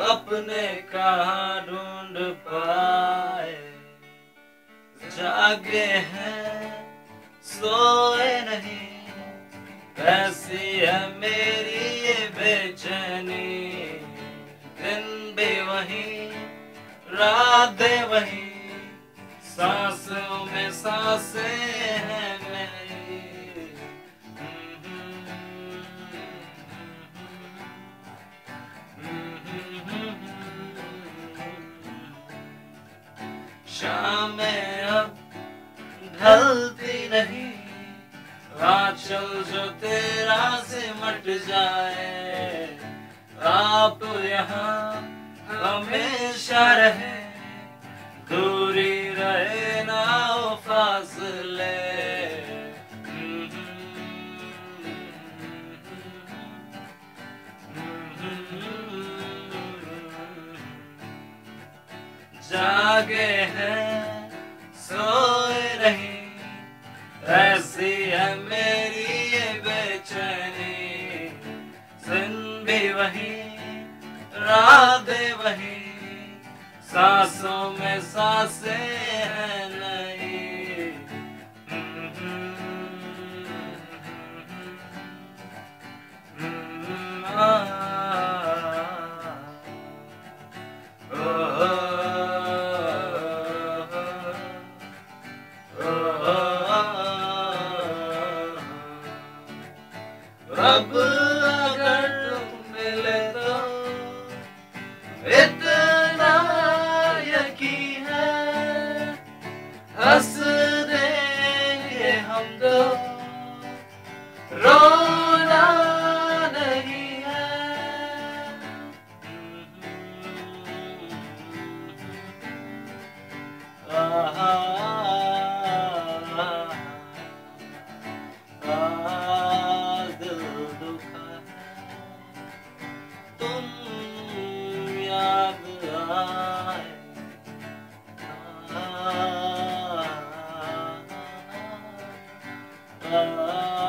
अपने कहा ढूंढ पाए। जागे हैं, सोए नहीं। ऐसी है मेरी ये बेचैनी। दिन भी वही, रात वही। सांसों में साँसें शामें अब ढलती नहीं। आंचल जो तेरा से मट जाए। आप यहाँ हमेशा रहे। दूरी रहे ना हो फासले। जागे वही राधे वही सांसों में सांसे हैं नहीं। रब रोना नहीं है आहा love.